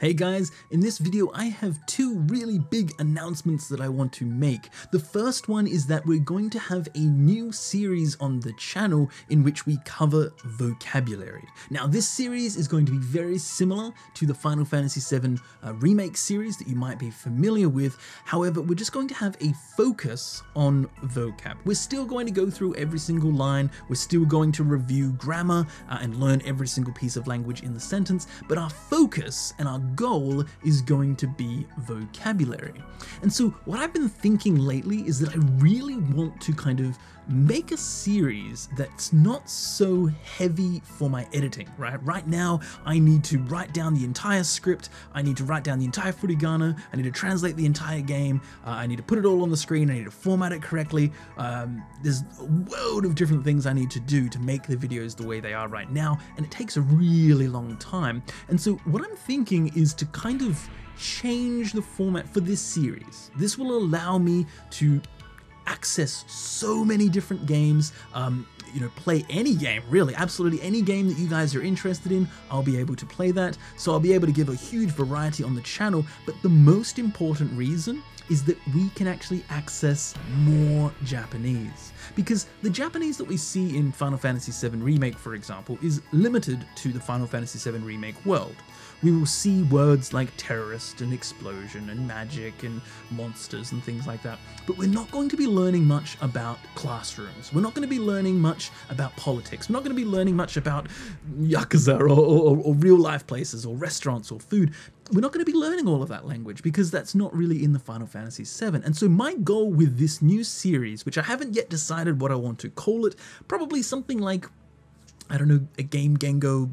Hey guys, in this video I have two really big announcements that I want to make. The first one is that we're going to have a new series on the channel in which we cover vocabulary. Now this series is going to be very similar to the Final Fantasy VII uh, remake series that you might be familiar with, however we're just going to have a focus on vocab. We're still going to go through every single line, we're still going to review grammar uh, and learn every single piece of language in the sentence, but our focus and our goal is going to be vocabulary. And so what I've been thinking lately is that I really want to kind of make a series that's not so heavy for my editing, right? Right now, I need to write down the entire script, I need to write down the entire furigana, I need to translate the entire game, uh, I need to put it all on the screen, I need to format it correctly. Um, there's a world of different things I need to do to make the videos the way they are right now, and it takes a really long time. And so what I'm thinking is to kind of change the format for this series. This will allow me to access so many different games. Um, you know, play any game, really, absolutely any game that you guys are interested in, I'll be able to play that. So I'll be able to give a huge variety on the channel, but the most important reason is that we can actually access more Japanese. Because the Japanese that we see in Final Fantasy VII Remake, for example, is limited to the Final Fantasy VII Remake world. We will see words like terrorist and explosion and magic and monsters and things like that, but we're not going to be learning much about classrooms. We're not going to be learning much about politics. We're not going to be learning much about yakuza or, or, or real life places or restaurants or food we're not going to be learning all of that language because that's not really in the Final Fantasy VII. And so my goal with this new series, which I haven't yet decided what I want to call it, probably something like, I don't know, a Game Gengo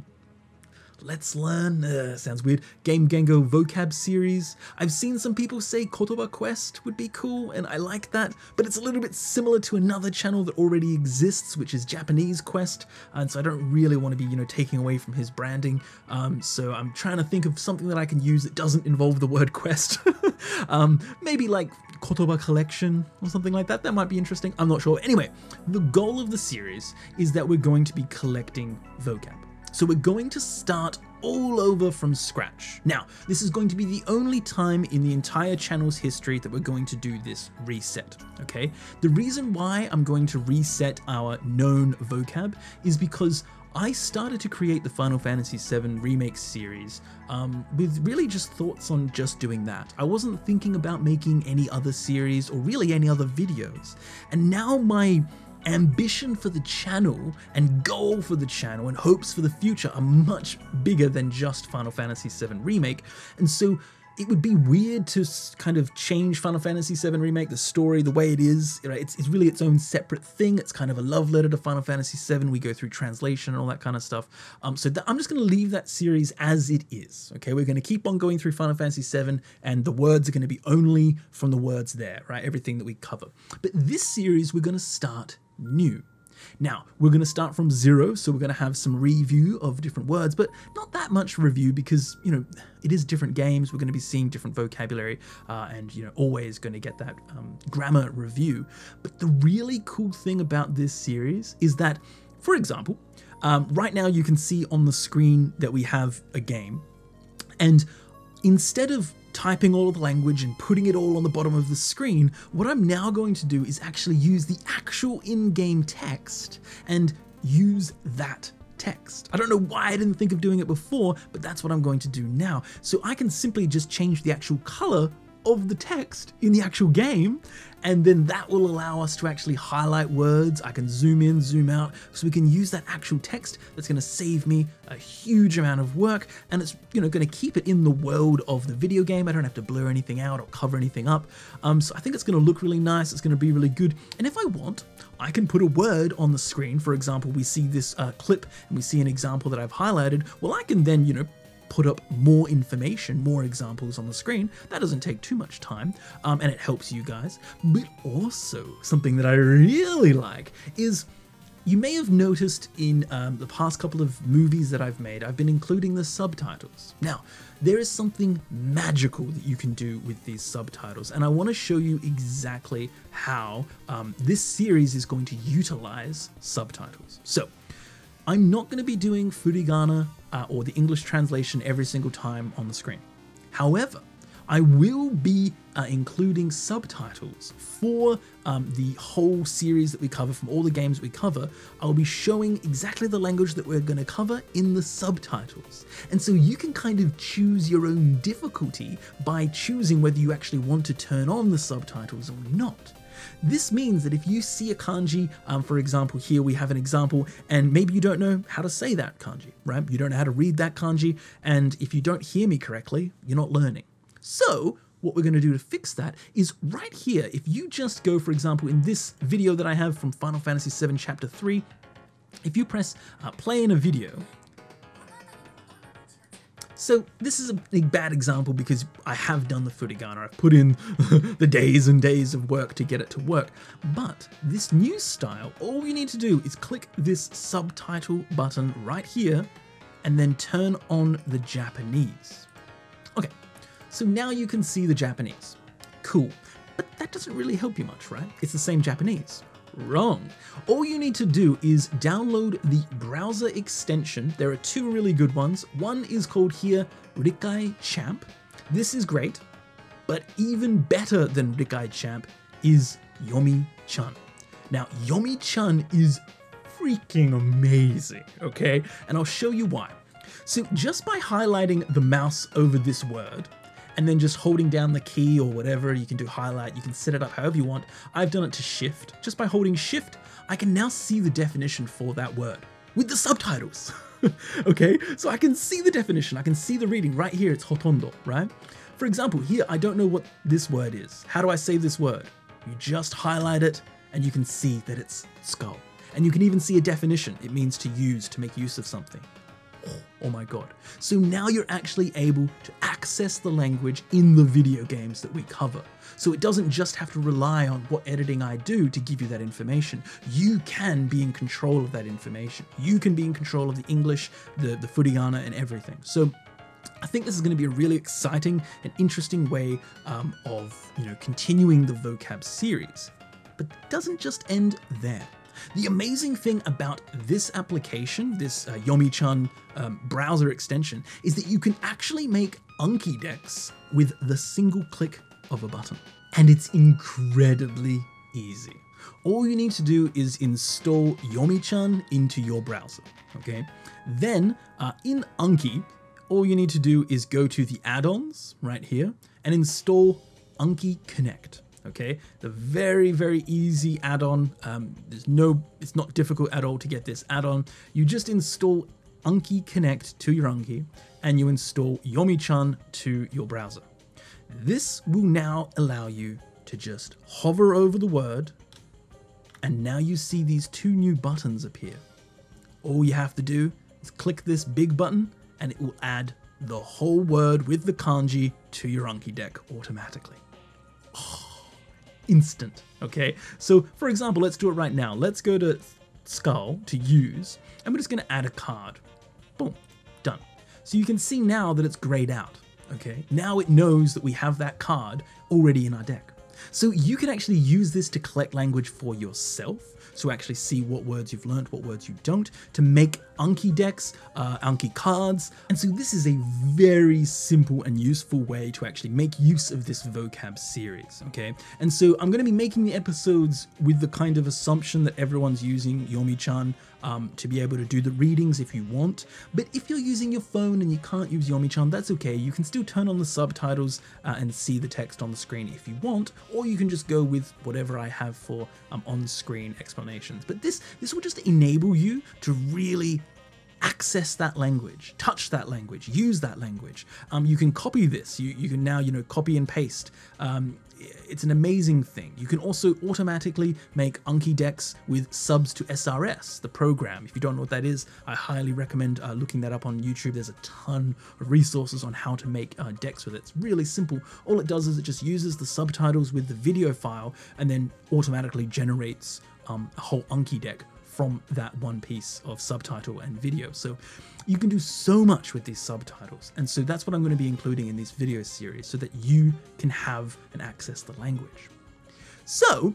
Let's Learn, uh, sounds weird, Game Gengo vocab series. I've seen some people say Kotoba Quest would be cool, and I like that, but it's a little bit similar to another channel that already exists, which is Japanese Quest, and so I don't really want to be, you know, taking away from his branding, um, so I'm trying to think of something that I can use that doesn't involve the word quest. um, maybe like Kotoba Collection or something like that. That might be interesting. I'm not sure. Anyway, the goal of the series is that we're going to be collecting vocab. So we're going to start all over from scratch. Now, this is going to be the only time in the entire channel's history that we're going to do this reset, okay? The reason why I'm going to reset our known vocab is because I started to create the Final Fantasy VII Remake series um, with really just thoughts on just doing that. I wasn't thinking about making any other series or really any other videos. And now my ambition for the channel and goal for the channel and hopes for the future are much bigger than just Final Fantasy VII Remake. And so it would be weird to kind of change Final Fantasy VII Remake, the story, the way it is. Right? It's, it's really its own separate thing. It's kind of a love letter to Final Fantasy VII. We go through translation and all that kind of stuff. Um, so I'm just going to leave that series as it is. Okay, we're going to keep on going through Final Fantasy VII, and the words are going to be only from the words there, right? Everything that we cover. But this series, we're going to start new. Now, we're going to start from zero, so we're going to have some review of different words, but not that much review because, you know, it is different games. We're going to be seeing different vocabulary uh, and, you know, always going to get that um, grammar review. But the really cool thing about this series is that, for example, um, right now you can see on the screen that we have a game. And instead of typing all of the language and putting it all on the bottom of the screen, what I'm now going to do is actually use the actual in-game text and use that text. I don't know why I didn't think of doing it before, but that's what I'm going to do now. So I can simply just change the actual color of the text in the actual game and then that will allow us to actually highlight words. I can zoom in, zoom out, so we can use that actual text that's gonna save me a huge amount of work, and it's you know gonna keep it in the world of the video game. I don't have to blur anything out or cover anything up. Um, so I think it's gonna look really nice, it's gonna be really good, and if I want, I can put a word on the screen. For example, we see this uh, clip and we see an example that I've highlighted. Well, I can then, you know, put up more information, more examples on the screen. That doesn't take too much time um, and it helps you guys. But also, something that I really like is you may have noticed in um, the past couple of movies that I've made, I've been including the subtitles. Now, there is something magical that you can do with these subtitles, and I want to show you exactly how um, this series is going to utilize subtitles. So, I'm not going to be doing furigana uh, or the English translation every single time on the screen. However, I will be uh, including subtitles for um, the whole series that we cover, from all the games we cover. I'll be showing exactly the language that we're going to cover in the subtitles. And so you can kind of choose your own difficulty by choosing whether you actually want to turn on the subtitles or not. This means that if you see a kanji, um, for example, here we have an example, and maybe you don't know how to say that kanji, right? You don't know how to read that kanji, and if you don't hear me correctly, you're not learning. So what we're going to do to fix that is right here, if you just go, for example, in this video that I have from Final Fantasy VII Chapter 3, if you press uh, play in a video, so this is a, bad example because I have done the furigana. I've put in the days and days of work to get it to work. But this new style, all you need to do is click this subtitle button right here and then turn on the Japanese. Okay, so now you can see the Japanese. Cool. But that doesn't really help you much, right? It's the same Japanese. Wrong. All you need to do is download the browser extension. There are two really good ones. One is called here Rikaichamp. This is great, but even better than Rikaichamp is Yomi Chan. Now, Yomi Chan is freaking amazing, okay? And I'll show you why. So just by highlighting the mouse over this word, and then just holding down the key or whatever, you can do highlight, you can set it up however you want. I've done it to shift. Just by holding shift, I can now see the definition for that word with the subtitles. okay, so I can see the definition, I can see the reading right here, it's hotondo, right? For example, here I don't know what this word is. How do I say this word? You just highlight it and you can see that it's skull. And you can even see a definition. It means to use, to make use of something. Oh my god. So now you're actually able to access the language in the video games that we cover. So it doesn't just have to rely on what editing I do to give you that information. You can be in control of that information. You can be in control of the English, the, the furigana, and everything. So I think this is going to be a really exciting and interesting way um, of you know continuing the vocab series. But it doesn't just end there. The amazing thing about this application, this uh, Yomi-chan um, browser extension, is that you can actually make Anki decks with the single click of a button. And it's incredibly easy. All you need to do is install Yomi-chan into your browser, okay? Then uh, in Anki, all you need to do is go to the add-ons right here and install Anki Connect okay? The very, very easy add-on. Um, there's no, it's not difficult at all to get this add-on. You just install Anki Connect to your Anki and you install Yomi-chan to your browser. This will now allow you to just hover over the word and now you see these two new buttons appear. All you have to do is click this big button and it will add the whole word with the kanji to your Anki deck automatically. Instant, okay? So for example, let's do it right now. Let's go to Skull to use, and we're just gonna add a card. Boom, done. So you can see now that it's grayed out, okay? Now it knows that we have that card already in our deck. So you can actually use this to collect language for yourself, so actually see what words you've learned, what words you don't, to make Anki decks, uh, Anki cards. And so this is a very simple and useful way to actually make use of this vocab series, okay? And so I'm going to be making the episodes with the kind of assumption that everyone's using Yomi-chan um, to be able to do the readings if you want. But if you're using your phone and you can't use Yomi-chan, that's okay. You can still turn on the subtitles uh, and see the text on the screen if you want, or you can just go with whatever I have for um, on-screen explanations. But this, this will just enable you to really access that language, touch that language, use that language. Um, you can copy this. You, you can now, you know, copy and paste. Um, it's an amazing thing. You can also automatically make Anki decks with subs2srs, the program. If you don't know what that is, I highly recommend uh, looking that up on YouTube. There's a ton of resources on how to make uh, decks with it. It's really simple. All it does is it just uses the subtitles with the video file and then automatically generates um, a whole Anki deck from that one piece of subtitle and video. So you can do so much with these subtitles. And so that's what I'm going to be including in this video series so that you can have and access the language. So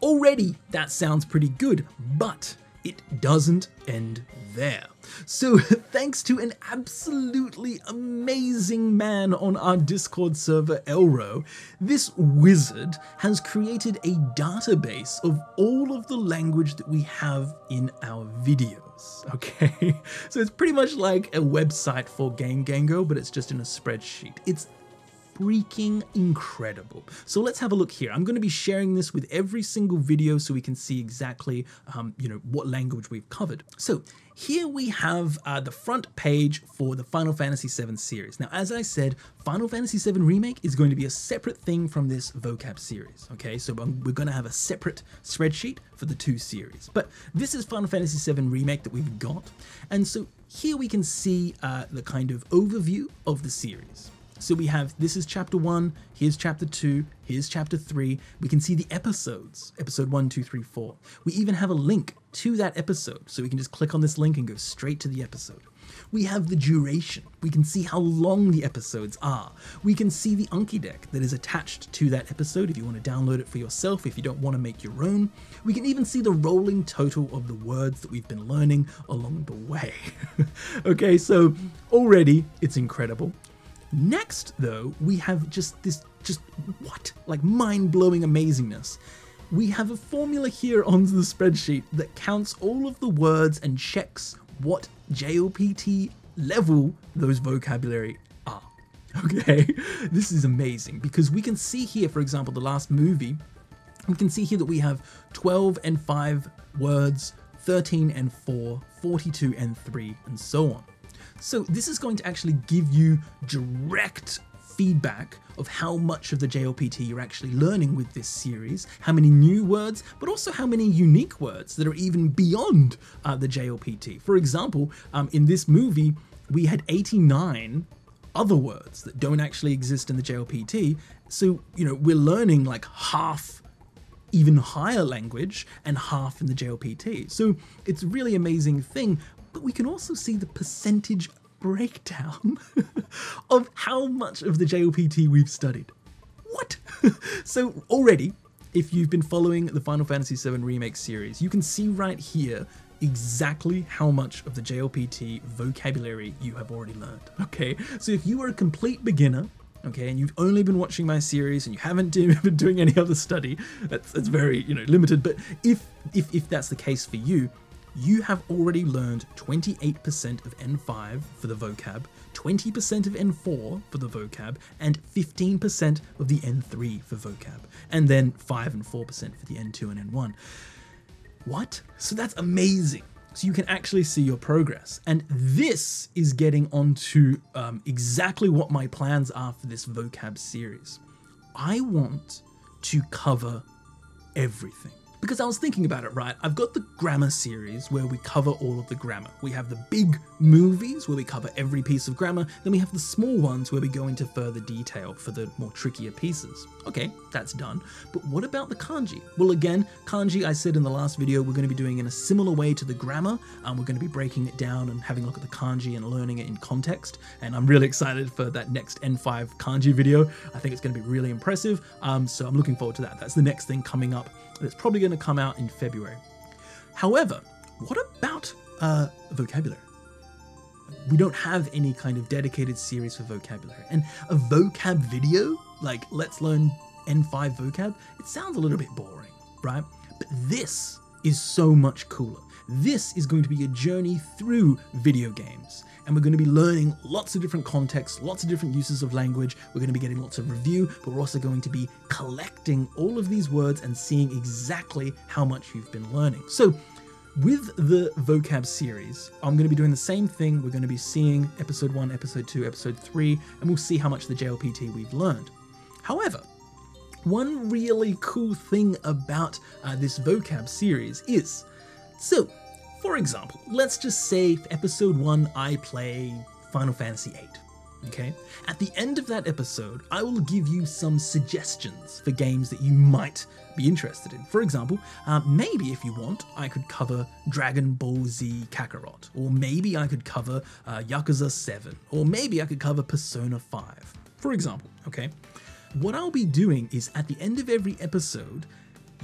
already that sounds pretty good, but it doesn't end there. So, thanks to an absolutely amazing man on our Discord server, Elro, this wizard has created a database of all of the language that we have in our videos. Okay, so it's pretty much like a website for Game Gengo, but it's just in a spreadsheet. It's freaking incredible. So let's have a look here. I'm going to be sharing this with every single video so we can see exactly, um, you know, what language we've covered. So here we have uh, the front page for the Final Fantasy VII series. Now, as I said, Final Fantasy VII Remake is going to be a separate thing from this vocab series, okay? So um, we're going to have a separate spreadsheet for the two series. But this is Final Fantasy VII Remake that we've got. And so here we can see uh, the kind of overview of the series. So we have this is chapter one, here's chapter two, here's chapter three. We can see the episodes, episode one, two, three, four. We even have a link to that episode, so we can just click on this link and go straight to the episode. We have the duration. We can see how long the episodes are. We can see the Anki deck that is attached to that episode if you want to download it for yourself, if you don't want to make your own. We can even see the rolling total of the words that we've been learning along the way. okay, so already it's incredible. Next, though, we have just this, just what? Like mind blowing amazingness. We have a formula here on the spreadsheet that counts all of the words and checks what JLPT level those vocabulary are. Okay, this is amazing because we can see here, for example, the last movie, we can see here that we have 12 and 5 words, 13 and 4, 42 and 3, and so on. So this is going to actually give you direct feedback of how much of the JLPT you're actually learning with this series, how many new words, but also how many unique words that are even beyond uh, the JLPT. For example, um, in this movie, we had 89 other words that don't actually exist in the JLPT. So, you know, we're learning like half even higher language and half in the JLPT. So it's really amazing thing, but we can also see the percentage breakdown of how much of the JLPT we've studied. What? so already, if you've been following the Final Fantasy VII Remake series, you can see right here exactly how much of the JLPT vocabulary you have already learned. Okay, so if you are a complete beginner, okay, and you've only been watching my series and you haven't been doing any other study, that's that's very you know limited. But if if if that's the case for you, you have already learned 28% of N5 for the vocab, 20% of N4 for the vocab, and 15% of the N3 for vocab, and then 5 and 4% for the N2 and N1. What? So that's amazing. So you can actually see your progress. And this is getting onto um, exactly what my plans are for this vocab series. I want to cover everything. Because I was thinking about it, right? I've got the grammar series where we cover all of the grammar. We have the big movies where we cover every piece of grammar, then we have the small ones where we go into further detail for the more trickier pieces. Okay, that's done. But what about the kanji? Well, again, kanji, I said in the last video, we're going to be doing in a similar way to the grammar. Um, we're going to be breaking it down and having a look at the kanji and learning it in context. And I'm really excited for that next N5 kanji video. I think it's going to be really impressive. Um, so I'm looking forward to that. That's the next thing coming up that's probably going to come out in February. However, what about uh, vocabulary? We don't have any kind of dedicated series for vocabulary. And a vocab video, like let's learn N5 vocab, it sounds a little bit boring, right? But this is so much cooler. This is going to be a journey through video games and we're going to be learning lots of different contexts, lots of different uses of language. We're going to be getting lots of review, but we're also going to be collecting all of these words and seeing exactly how much you've been learning. So, with the vocab series, I'm going to be doing the same thing. We're going to be seeing episode 1, episode 2, episode 3, and we'll see how much the JLPT we've learned. However, one really cool thing about uh, this vocab series is so for example, let's just say for episode 1 I play Final Fantasy VIII. Okay? At the end of that episode, I will give you some suggestions for games that you might be interested in. For example, uh, maybe if you want, I could cover Dragon Ball Z Kakarot, or maybe I could cover uh, Yakuza 7, or maybe I could cover Persona 5. For example, okay? What I'll be doing is at the end of every episode,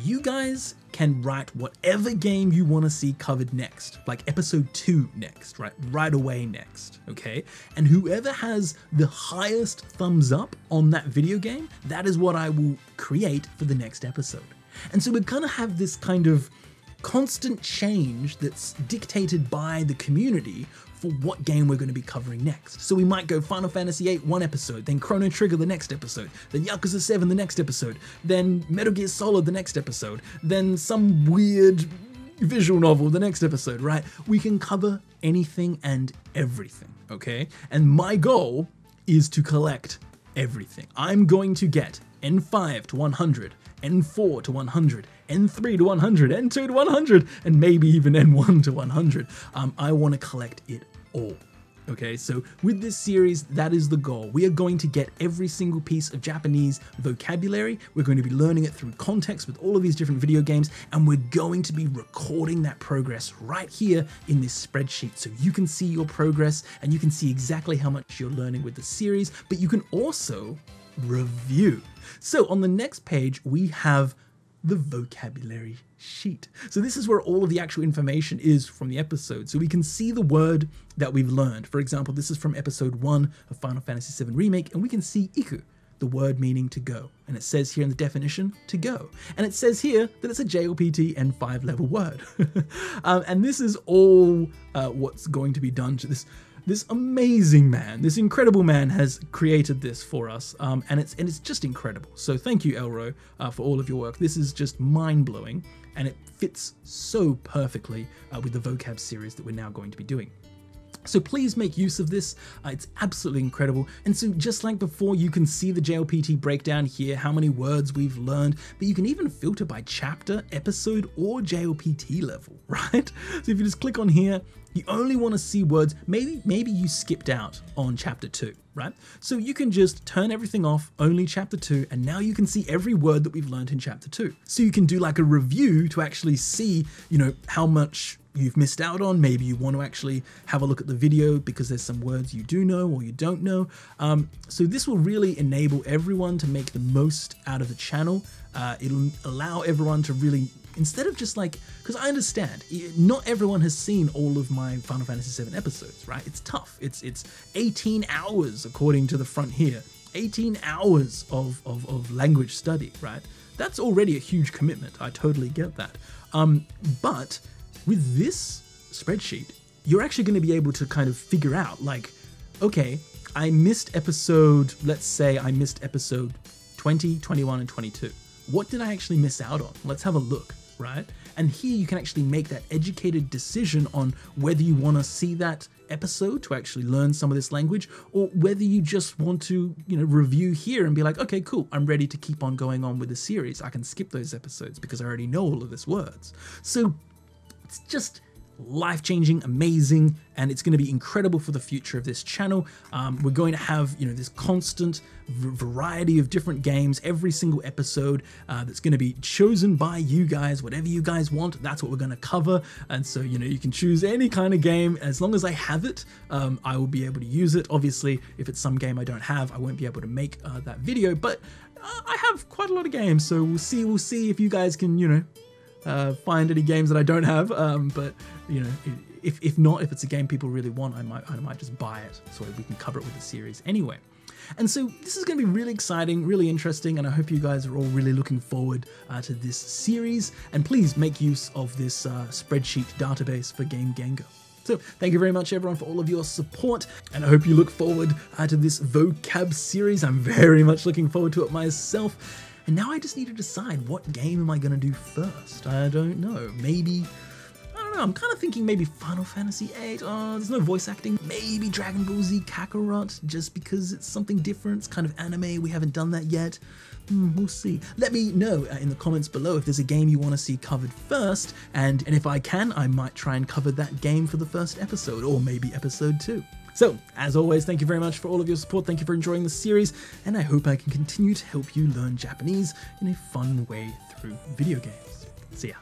you guys can write whatever game you want to see covered next, like episode 2 next, right? Right away next, okay? And whoever has the highest thumbs up on that video game, that is what I will create for the next episode. And so we kind of have this kind of constant change that's dictated by the community for what game we're going to be covering next. So we might go Final Fantasy VIII one episode, then Chrono Trigger the next episode, then Yakuza 7 the next episode, then Metal Gear Solid the next episode, then some weird visual novel the next episode, right? We can cover anything and everything, okay? And my goal is to collect everything. I'm going to get N5 to 100, N4 to 100, N3 to 100, N2 to 100, and maybe even N1 to 100. Um, I want to collect it all. Okay, so with this series, that is the goal. We are going to get every single piece of Japanese vocabulary. We're going to be learning it through context with all of these different video games, and we're going to be recording that progress right here in this spreadsheet so you can see your progress and you can see exactly how much you're learning with the series, but you can also review. So on the next page, we have the vocabulary sheet. So this is where all of the actual information is from the episode. So we can see the word that we've learned. For example, this is from episode 1 of Final Fantasy VII Remake, and we can see iku, the word meaning to go. And it says here in the definition, to go. And it says here that it's a JLPT N5 level word. um, and this is all uh, what's going to be done to this this amazing man, this incredible man has created this for us, um, and it's and it's just incredible. So thank you, Elro, uh, for all of your work. This is just mind blowing, and it fits so perfectly uh, with the vocab series that we're now going to be doing. So please make use of this. Uh, it's absolutely incredible. And so just like before, you can see the JLPT breakdown here, how many words we've learned, but you can even filter by chapter, episode, or JLPT level, right? So if you just click on here, you only want to see words, maybe maybe you skipped out on chapter 2, right? So you can just turn everything off, only chapter 2, and now you can see every word that we've learned in chapter 2. So you can do like a review to actually see, you know, how much you've missed out on. Maybe you want to actually have a look at the video because there's some words you do know or you don't know. Um, so this will really enable everyone to make the most out of the channel. Uh, it'll allow everyone to really instead of just like because i understand not everyone has seen all of my final fantasy VII episodes right? It's tough. It's it's 18 hours according to the front here. 18 hours of, of, of language study right? That's already a huge commitment. I totally get that. Um, but with this spreadsheet you're actually going to be able to kind of figure out like okay i missed episode let's say i missed episode 20 21 and 22 what did i actually miss out on? Let's have a look right? And here you can actually make that educated decision on whether you want to see that episode to actually learn some of this language or whether you just want to, you know, review here and be like, okay, cool, I'm ready to keep on going on with the series. I can skip those episodes because I already know all of this words. So it's just life changing, amazing, and it's going to be incredible for the future of this channel. Um, we're going to have, you know, this constant variety of different games every single episode uh, that's going to be chosen by you guys. Whatever you guys want, that's what we're going to cover. And so, you know, you can choose any kind of game as long as I have it. Um, I will be able to use it. Obviously, if it's some game I don't have, I won't be able to make uh, that video. But uh, I have quite a lot of games, so we'll see. We'll see if you guys can, you know, uh, find any games that I don't have. Um, but you know, if, if not, if it's a game people really want, I might I might just buy it so we can cover it with the series anyway. And so this is going to be really exciting, really interesting, and I hope you guys are all really looking forward uh, to this series. And please make use of this uh, spreadsheet database for Game Gengo. So thank you very much everyone for all of your support and I hope you look forward uh, to this vocab series. I'm very much looking forward to it myself. And now I just need to decide what game am I going to do first. I don't know. Maybe I don't know. I'm kind of thinking maybe Final Fantasy VIII. Oh, there's no voice acting. Maybe Dragon Ball Z Kakarot, just because it's something different. It's kind of anime. We haven't done that yet. Mm, we'll see. Let me know uh, in the comments below if there's a game you want to see covered first, and, and if I can, I might try and cover that game for the first episode, or maybe episode two. So, as always, thank you very much for all of your support. Thank you for enjoying the series, and I hope I can continue to help you learn Japanese in a fun way through video games. See ya.